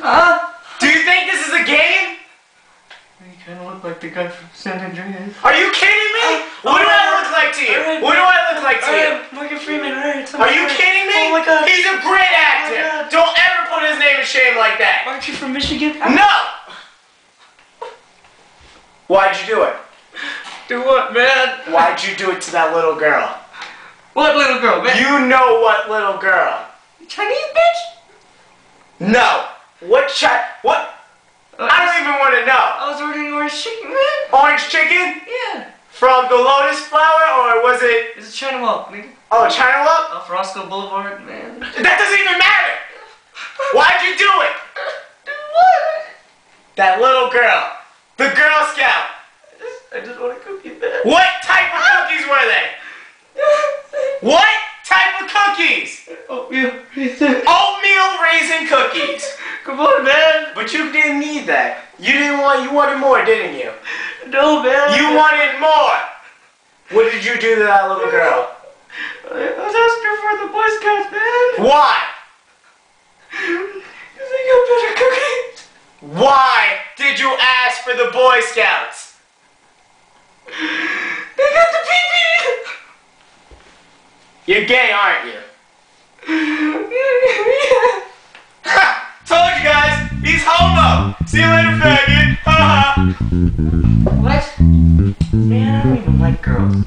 Huh? Do you think this is a game? You kind of look like the guy from San Andreas. Are you kidding me? Oh, what do I alright, look like to you? alright, What do I look like to you? Alright, Morgan Freeman, alright. Are you kidding me? Oh my god. He's a great actor. God. Don't ever put his name in shame like that. Aren't you from Michigan? No. Why'd you do it? Do what, man? Why'd you do it to that little girl? What little girl, man? You know what little girl? Chinese bitch? No. What What? Uh, I don't even want to know. I was ordering orange chicken, man. Orange chicken Yeah. from the Lotus Flower, or was it? It's a China Wok, nigga. Oh, China Love. Off uh, Roscoe Boulevard, man. That doesn't even matter. Why'd you do it? Do what? That little girl, the Girl Scout. I just, I just want a cookie, man. What type of cookies were they? What type of cookies? Yeah. Raisin. Oatmeal raisin cookies. Come on, man. But you didn't need that. You didn't want. You wanted more, didn't you? No, man. You wanted more. What did you do to that little girl? I was asking her for the Boy Scouts, man. Why? You think I'm better cookies? Why did you ask for the Boy Scouts? They got the pee You're gay, aren't you? See you later, faggot. Ha. what? Man, I don't even like girls.